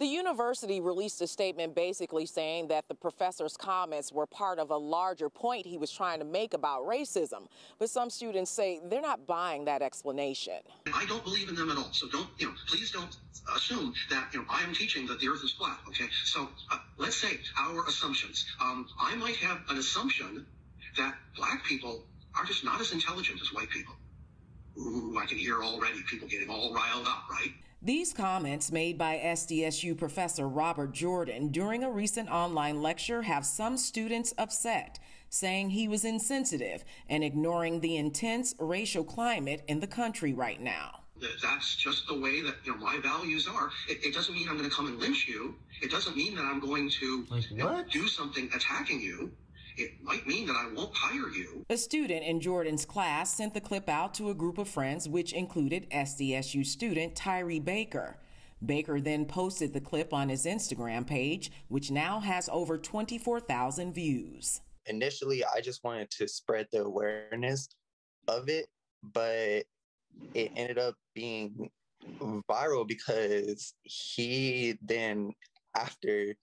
The university released a statement basically saying that the professor's comments were part of a larger point he was trying to make about racism. But some students say they're not buying that explanation. I don't believe in them at all. So don't, you know, please don't assume that, you know, I am teaching that the earth is flat. Okay. So uh, let's say our assumptions. Um, I might have an assumption that black people are just not as intelligent as white people. Ooh, I can hear already people getting all riled up, right? These comments made by SDSU professor Robert Jordan during a recent online lecture have some students upset, saying he was insensitive and ignoring the intense racial climate in the country right now. That's just the way that you know my values are. It, it doesn't mean I'm going to come and lynch you. It doesn't mean that I'm going to like you know, do something attacking you it might mean that I won't hire you. A student in Jordan's class sent the clip out to a group of friends, which included SDSU student Tyree Baker. Baker then posted the clip on his Instagram page, which now has over 24,000 views. Initially, I just wanted to spread the awareness of it, but it ended up being viral because he then, after,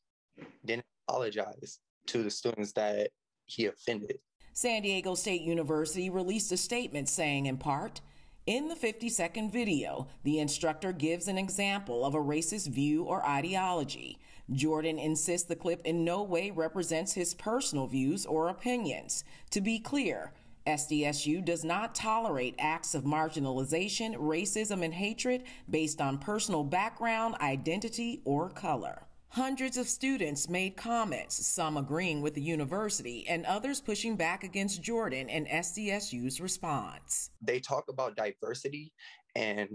didn't apologize to the students that he offended. San Diego State University released a statement saying, in part, in the 50 second video, the instructor gives an example of a racist view or ideology. Jordan insists the clip in no way represents his personal views or opinions. To be clear, SDSU does not tolerate acts of marginalization, racism, and hatred based on personal background, identity, or color. Hundreds of students made comments, some agreeing with the university and others pushing back against Jordan and SDSU's response. They talk about diversity and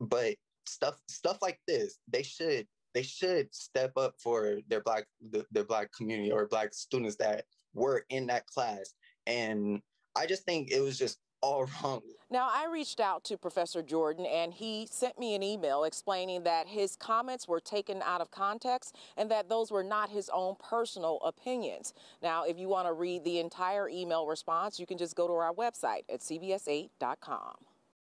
but stuff stuff like this, they should they should step up for their black the, their black community or black students that were in that class. And I just think it was just all wrong. Now, I reached out to Professor Jordan and he sent me an email explaining that his comments were taken out of context and that those were not his own personal opinions. Now, if you want to read the entire email response, you can just go to our website at cbs8.com.